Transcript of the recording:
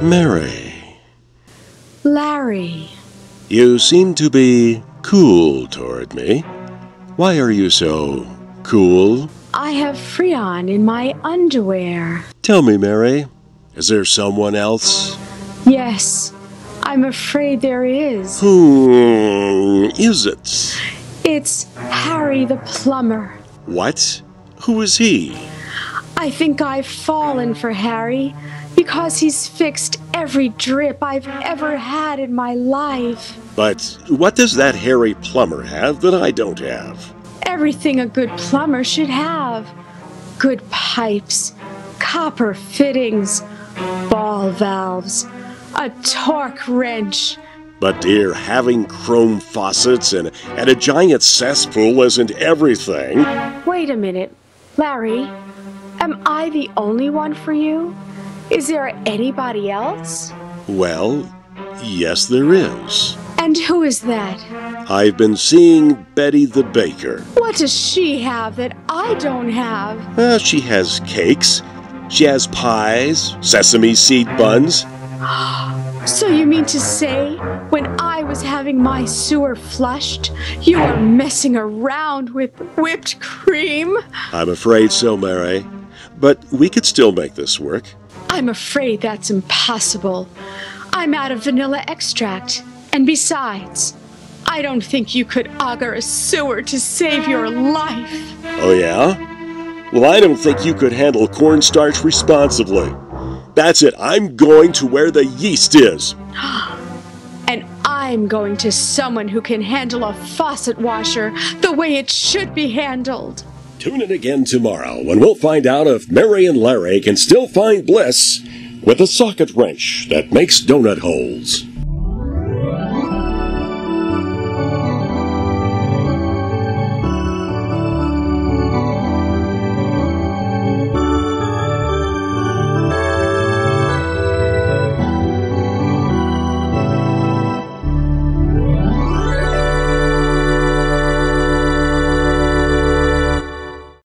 Mary, Larry. you seem to be cool toward me. Why are you so cool? I have Freon in my underwear. Tell me, Mary, is there someone else? Yes, I'm afraid there is. Who is it? It's Harry the plumber. What? Who is he? I think I've fallen for Harry because he's fixed every drip I've ever had in my life. But what does that hairy plumber have that I don't have? Everything a good plumber should have good pipes, copper fittings, ball valves, a torque wrench. But dear, having chrome faucets and, and a giant cesspool isn't everything. Wait a minute, Larry. Am I the only one for you? Is there anybody else? Well, yes, there is. And who is that? I've been seeing Betty the baker. What does she have that I don't have? Uh, she has cakes, she has pies, sesame seed buns. So you mean to say, when I was having my sewer flushed, you were messing around with whipped cream? I'm afraid so, Mary. But we could still make this work. I'm afraid that's impossible. I'm out of vanilla extract. And besides, I don't think you could auger a sewer to save your life. Oh, yeah? Well, I don't think you could handle cornstarch responsibly. That's it. I'm going to where the yeast is. And I'm going to someone who can handle a faucet washer the way it should be handled. Tune in again tomorrow when we'll find out if Mary and Larry can still find bliss with a socket wrench that makes donut holes.